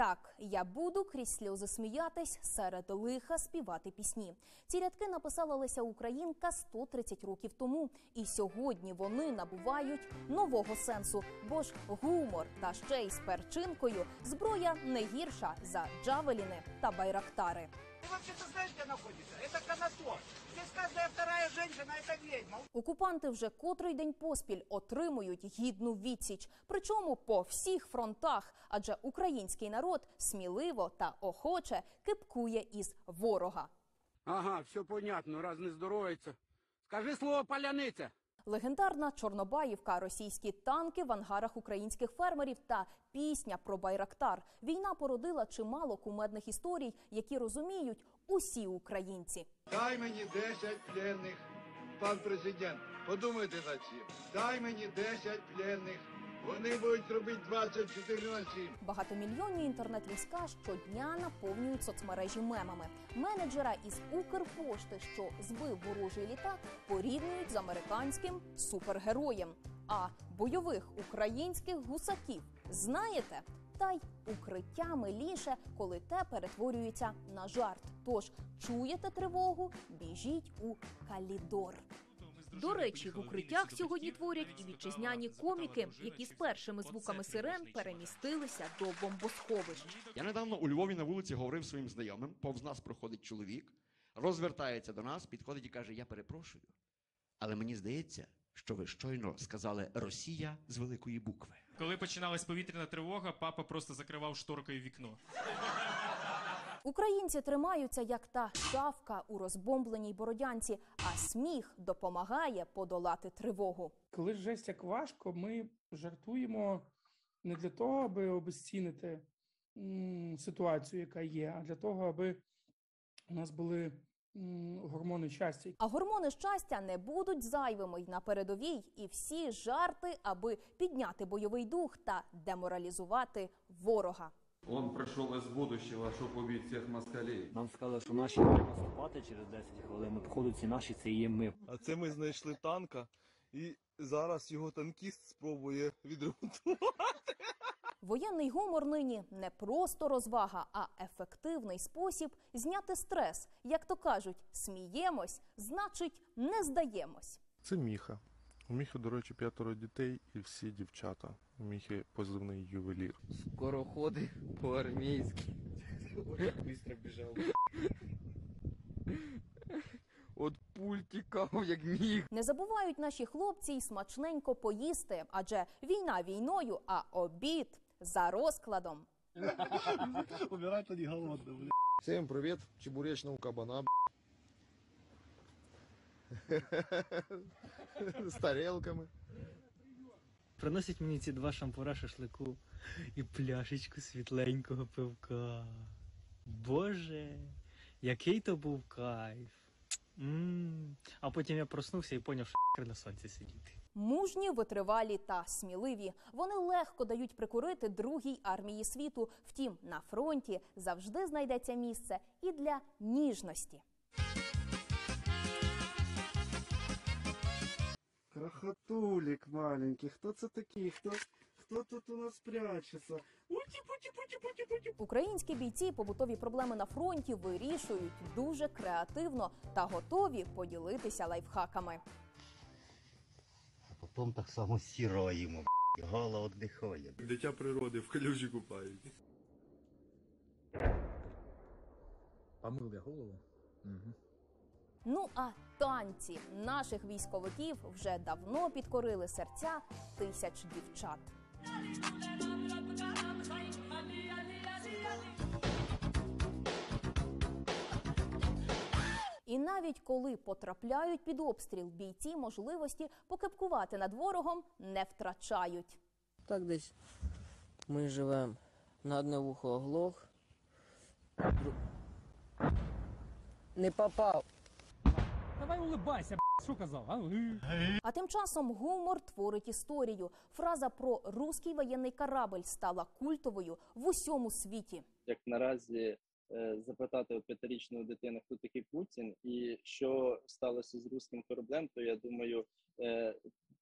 Так, я буду крізь сльози сміятись, серед лиха співати пісні. Ці рядки написала Леся Українка 130 років тому, і сьогодні вони набувають нового сенсу. Бо ж гумор та ще й з перчинкою зброя не гірша за джавеліни та байрактари. Ты вообще-то знаешь, где находится? Это Канатор. Здесь каждая вторая женщина – это ведьма. Окупанти вже котрий день поспіль отримують гідну відсіч, причому по всіх фронтах, адже український народ сміливо та охоче кипкує із ворога. Ага, все понятно, раз не здоровиться. Скажи слово паляниця. Легендарна Чорнобаївка, російські танки в ангарах українських фермерів та пісня про Байрактар. Війна породила чимало кумедних історій, які розуміють усі українці. Дай мені 10 пленних, пан президент. Подумайте над цим. Дай мені 10 пленних. Вони будуть робити 24 на 7. Багатомільйонні інтернет-війська щодня наповнюють соцмережі мемами. Менеджера із Укрпошти, що збив ворожий літак, порівнюють з американським супергероєм. А бойових українських гусаків знаєте? Та й укриття миліше, коли те перетворюється на жарт. Тож чуєте тривогу, біжіть у калідор. До речі, в укриттях сьогодні творять і вітчизняні коміки, які з першими звуками сирен перемістилися до бомбосховищ. Я недавно у Львові на вулиці говорив своїм знайомим, повз нас проходить чоловік, розвертається до нас, підходить і каже: Я перепрошую. Але мені здається, що ви щойно сказали Росія з великої букви. Коли починалась повітряна тривога, папа просто закривав шторкою вікно. Українці тримаються як та шавка у розбомбленій бородянці, а сміх допомагає подолати тривогу. Коли жесть як важко, ми жартуємо не для того, аби обезцінити м, ситуацію, яка є, а для того, аби у нас були гормони щастя. А гормони щастя не будуть зайвими й на передовій, і всі жарти, аби підняти бойовий дух та деморалізувати ворога. Он пришел из будущего, чтобы убить всех москалей. Нам сказали, що наші наступати через 10 хвилин. Походу, ці наші це є ми. А це ми знайшли танка, і зараз його танкіст спробує відремонтувати. Воєнний гумор нині не просто розвага, а ефективний спосіб зняти стрес. Як то кажуть, сміємось, значить, не здаємось. Це Міха. У Міхи, до речі, п'ятеро дітей і всі дівчата. У Міхи позивний ювелір. Скороходи по-армійськи. Быстро біжав. От пуль тікав, як міг. Не забувають наші хлопці й смачненько поїсти, адже війна війною, а обід за розкладом. Умирать тоді голодно, бля. Всім привіт, чебуречного кабана. З тарелками. Приносять мені ці два шампура шашлику і пляшечку світленького пивка. Боже, який то був кайф. А потім я проснувся і поняв, що хер на сонці сидіти. Мужні, витривалі та сміливі. Вони легко дають прикурити другій армії світу. Втім, на фронті завжди знайдеться місце і для ніжності. Крохотулик маленький, хто це такий? Хто, хто тут у нас прячеться? Українські бійці побутові проблеми на фронті вирішують дуже креативно та готові поділитися лайфхаками. А потім так само сіраємо, голо віддихає. Дитя природи в калюжі купають. Помыл я голову? Угу. Ну а танці наших військовиків вже давно підкорили серця тисяч дівчат. І навіть коли потрапляють під обстріл, бійці можливості покипкувати над ворогом не втрачають. Так десь ми живемо на одне вухо оглох. Не попав. Давай улыбайся, що казав, а? А тим часом гумор творить історію. Фраза про руський воєнний корабль стала культовою в усьому світі. як наразі е, запитати у п'ятирічної дитини, хто такий Путін, і що сталося з руським кораблем, то я думаю, е,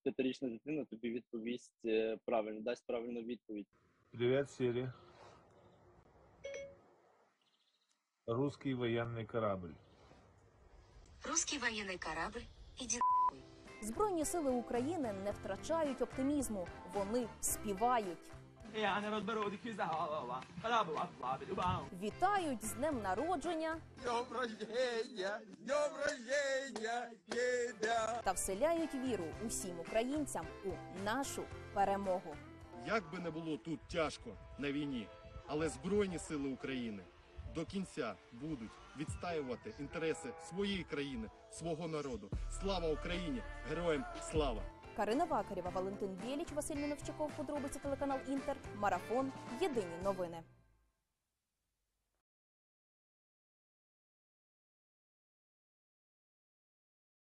п'ятирічна дитина тобі відповість е, правильно, дасть правильну відповідь. Привіт, Сірі. Русский военный корабль. Русский военный корабль, иди Збройні сили України не втрачають оптимізму. Вони співають. Я не розберу за голова. Вітають з днем народження Днем рождения, днем рождения, деда. та вселяють віру усім українцям у нашу перемогу. Як би не було тут тяжко на війні, але Збройні сили України до кінця будуть відстаювати інтереси своєї країни, свого народу. Слава Україні! Героям слава! Карина Вакарєва, Валентин Бєліч, Василь Міновчаков, подробиці телеканал Інтер, Марафон. Єдині новини.